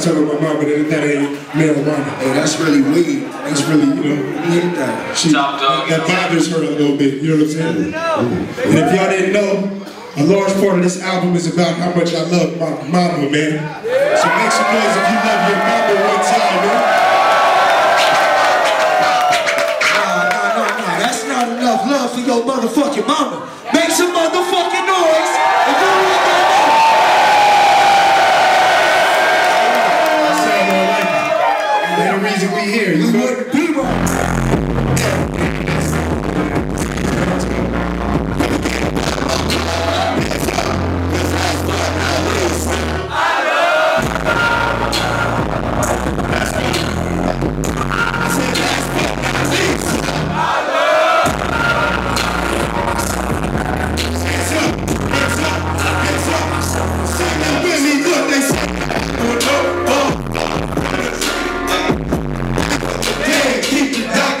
start telling my mama that that ain't marijuana. Hey, that's really weed. That's really, you know, that. She, that bothers her a little bit, you know what I'm saying? And if y'all didn't know, a large part of this album is about how much I love my mama, man. So make some noise if you love We here, you wouldn't be right.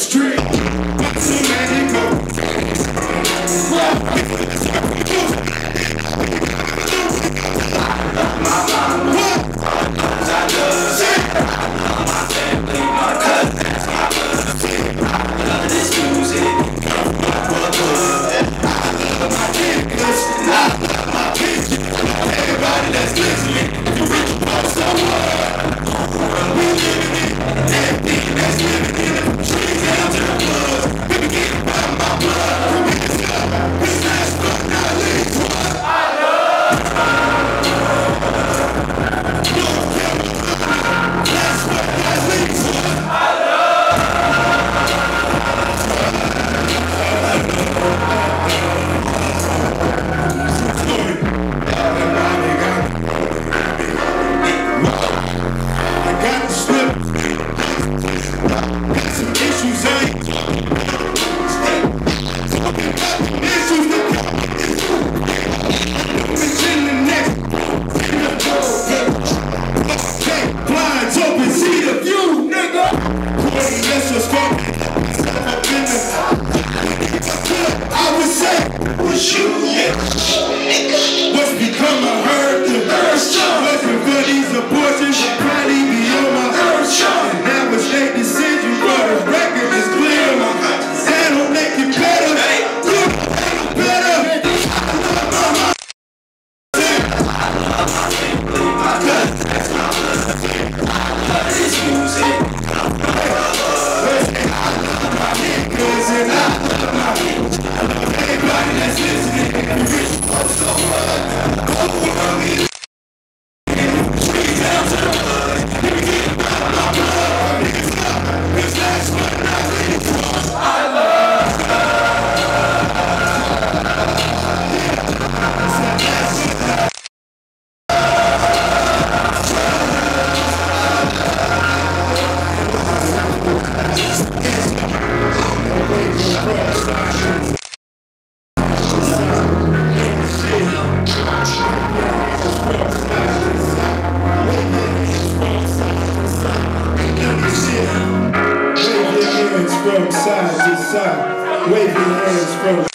street. What's become of her? The earth Wasn't for these abortions, she'd probably be on my earth And now it's late decision, but the record is clear. That don't make it better. Better. Wave your hands from side to side. Your hands from